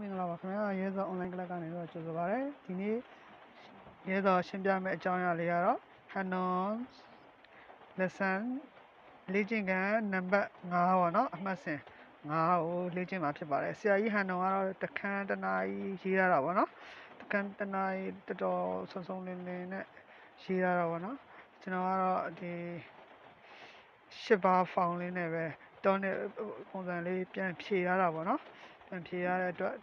မင်္ဂလာပါခင်ဗျာရဲစော online class ကနေတော့ကြိုဆိုပါရစေဒီနေ့ရဲစောရှင်းပြမယ့်အကြောင်းအရာလေးကတော့ Hanon lesson လေ့ကျင့်ခန်းနံပါတ်5ပေါ့နော်အမှတ်စဉ်5ကိုလေ့ကျင့်မှာဖြစ်ပါတယ်ဆရာကြီး Hanon ကတော့တခန်းတစ်နာရီရေးရတာပေါ့နော်တခန်းတစ်နာရီတော်တော်ဆုံဆုံလင်းလင်းနဲ့ရေးရတာပေါ့နော်ကျွန်တော်ကတော့ဒီရှစ်ပါးဖောင်လေးနဲ့ပဲတောင်းတဲ့ပုံစံလေးပြန်ဖြည့်ရတာပေါ့နော်ပြ န်ဖြည့်ရတဲ့အတွက်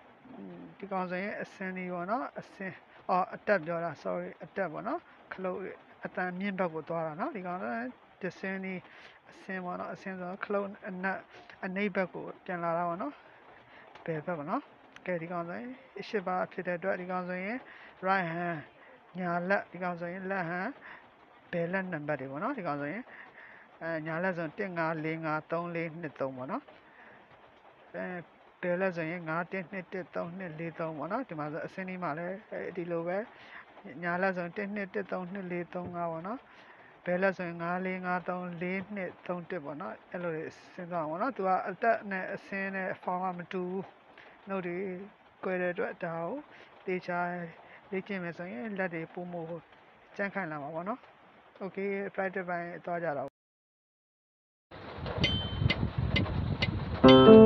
ဒီကောင်စံရဲ့အစင်းလေးပေါ့နော်အစင်းအော်အတက်ပြောတာ sorry အတက်ပေါ့နော်ခလုတ်အတန်မြင့်ဘက်ကိုသွားတာနော်ဒီကောင်လည်းဒီစင်းလေးအစင်းပေါ့နော်အစင်းဆိုခလုတ်အနက်အနိဘက်ကိုပြန်လာတာပေါ့နော်ဘယ်ဘက်ပေါ့နော်ကဲဒီကောင်ဆိုရင်ရှစ်ပါးဖြစ်တဲ့အတွက်ဒီကောင်ဆိုရင် right hand ညာလက်ဒီကောင်ဆိုရင် left hand ဘယ်လက်နံပါတ်တွေပေါ့နော်ဒီကောင်ဆိုရင်အဲညာလက်ဆို1 5 4 5 3 4 2 3ပေါ့နော်အဲ ဘယ်လက်ဆိုရင်9 1 2 1 3 2 4 3ပေါ့နော်ဒီမှာဆိုအစင်းလေးမှာလည်းဒီလိုပဲညာလက်ဆိုရင်1 2 1 3 2 4 3 5ပေါ့နော်ဘယ်လက်ဆိုရင်9 4 5 3 4 2 3 1ပေါ့နော်အဲ့လိုစဉ်းစားအောင်ပေါ့နော်သူကအသက်နဲ့အစင်းနဲ့ဖောင်းကမတူဘူးနှုတ်တွေ꿰တဲ့အတွက်ဒါကိုတေချာလေ့ကျင့်မယ်ဆိုရင်လက်တွေပုံမို့ကြမ်းခိုင်လာမှာပေါ့နော် okay practice ပိုင်းသွားကြတော့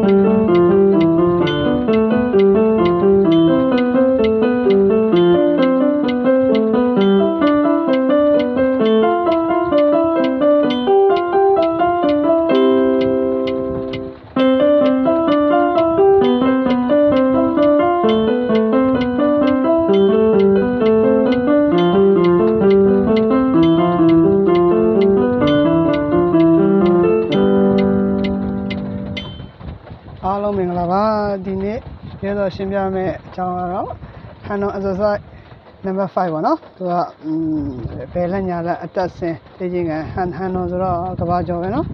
လုံးမင်္ဂလာပါဒီနေ့ရဲတော်ရှင်းပြမယ့်အကြောင်းကတော့ Hanon exercise number 5ပေါ့နော်သူကဘယ်လက်ညာလက်အတက်ဆင်းလေ့ကျင့်ခန်း Han Hanon ဆိုတော့ကဘာကျော်ပဲနော်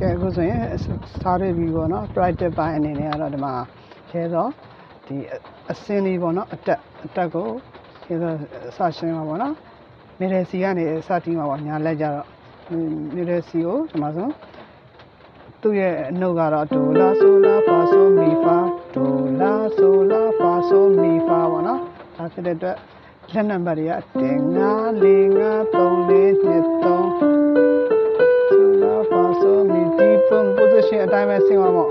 ကဲအခုဆိုရင်စားရပြီပေါ့နော် practice ပိုင်းအနေနဲ့ကတော့ဒီမှာရဲတော်ဒီအစင်းလေးပေါ့နော်အတက်အတက်ကိုရဲတော်စရှင်းပါပေါ့နော်မြေရစီကနေစတီးမှာပေါ့ညာလက်ကြတော့မြေရစီကိုဒီမှာဆို သူ့ရဲ့အနှုတ်ကတော့ဒိုလာဆိုလာဖာဆိုမီဖာဒိုလာဆိုလာဖာဆိုမီဖာပေါ့နော်ဒါဖြစ်တဲ့အတွက်လက်နံပါတ်တွေကတင်9 4 5 3 4 2 3ဆိုလာဖာဆိုမီဒီပုံ position အတိုင်းပဲဆင်းသွားပေါ့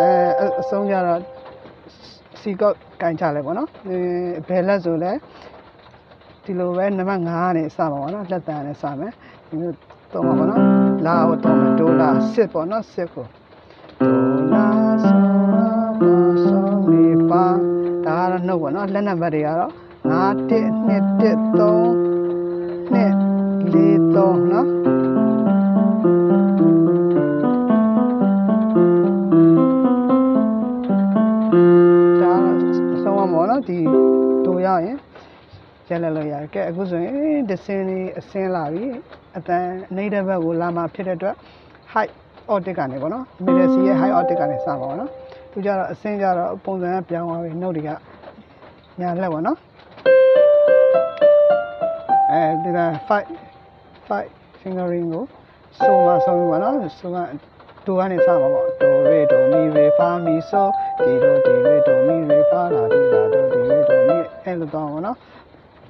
အဲအဆုံးကြတော့စီကောက်ကင်ချလဲပေါ့နော်ဘယ်လက်ဆိုလဲ ဒီလိုပဲနံပါတ်9ကနေစပါပေါ့နော်လက်တန်နဲ့စမယ်ဒီလိုတော့ပါပေါ့နော်လာကိုတော့မယ်ဒိုလာစစ်ပေါ့နော်စစ်ကိုဒိုလာဆိုပါဆိုမီပါဒါကတော့နှုတ်ပေါ့နော်လက်နံပါတ်တွေကတော့9 1 2 1 3 2 4 3နော်ဒါဆုံးအောင်ပေါ့နော်ဒီဒိုရရင် ရက်လက်လို့ရတယ်ကဲအခုဆိုရင်ဒစင်းလေးအစင်းလာပြီအတန်နေတဲ့ဘက်ကိုလာမှာဖြစ်တဲ့အတွက် height optic ကနေပေါ့နော် middle C ရဲ့ height optic ကနေစပါပေါ့နော်သူကြတော့အစင်းကြတော့ပုံစံကပြောင်းသွားပြီနှုတ်တွေကညာလက်ပေါ့နော်အဲဒီက5 5 fingering ကိုဆိုမှဆုံးပြီပေါ့နော်ဆိုမှဒိုကနေစမှာပေါ့ဒိုရေဒိုမီရေဖာမီဆိုဒီဒိုဒီရေဒိုမီရေဖာလာဒီလာဒိုဒီရေဒိုမီအဲ့လိုတော့ပေါ့နော်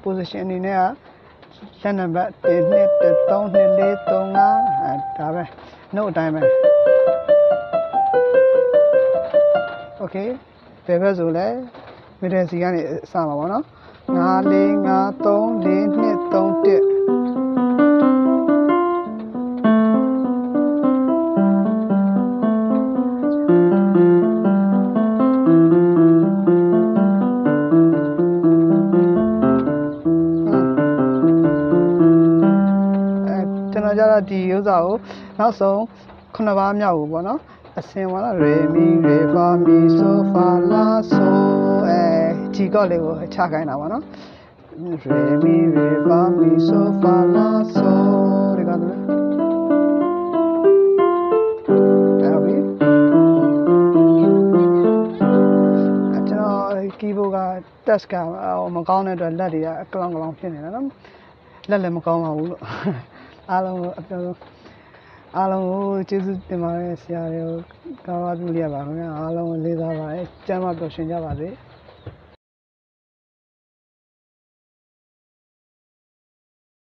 position အနေနဲ့ကလက်နံပါတ်1 2 3 2 4 3 5အဲဒါပဲနှုတ်အတိုင်းပဲ okay ဘယ်ဘက်ဆိုလဲ middle C ကနေစမှာပေါ့နော်5 4 5 3 4 2 တော်ကြတော့ဒီဥစ္စာကိုနောက်ဆုံးခုနှစ်ပါးမြောက်ဘူးပေါ့နော်အစင်ပေါ့နော်ရေမီရေဖာမီဆိုဖာလာဆိုအဲဒီကော့လေးကိုချခိုင်းတာပေါ့နော်ရေမီရေဖာမီဆိုဖာလာဆိုဒီကော့လေးအဲ့ဒီအကျွန်တော်ကီးဘိုးက test ကမကောင်းတဲ့အတွက်လက်တွေကအကလောင်ကလောင်ဖြစ်နေတာနော်လက်လည်းမကောင်းပါဘူးလို့ အားလုံးအပြောဆုံးအားလုံးကိုကျေးဇူးတင်ပါတယ်ဆရာတွေကိုကောင်းပါသူလေးရပါခင်ဗျာအားလုံးကိုလေးစားပါတယ်ကျမ်းမပျော်ရွှင်ကြပါစေ။